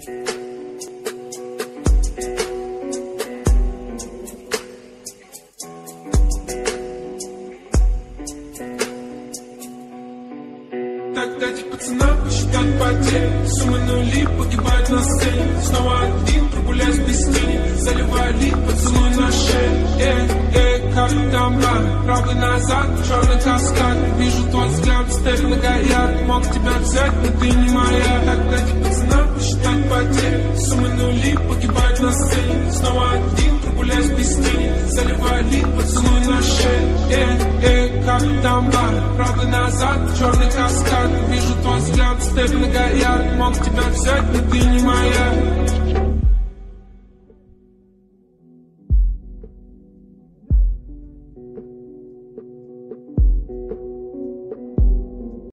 Так дайте пацанам посчитать потерь. Суммы нули погибают на сцене. Снова один прогуляюсь без тени. Заливали поцелуй на шею. Эй, эй, как назад, черный каскад. Вижу твой взгляд, стель на горят. Мог тебя взять, но ты не моя. Так дайте Суммы нули погибают на сцене. Снова один, прогуляюсь без тени. Заливаю лик, поцелуй на шее. Эй, эй, как там рано Правый назад, черный каскад. Вижу твой взгляд, степенно горят. Мог тебя взять, но ты не моя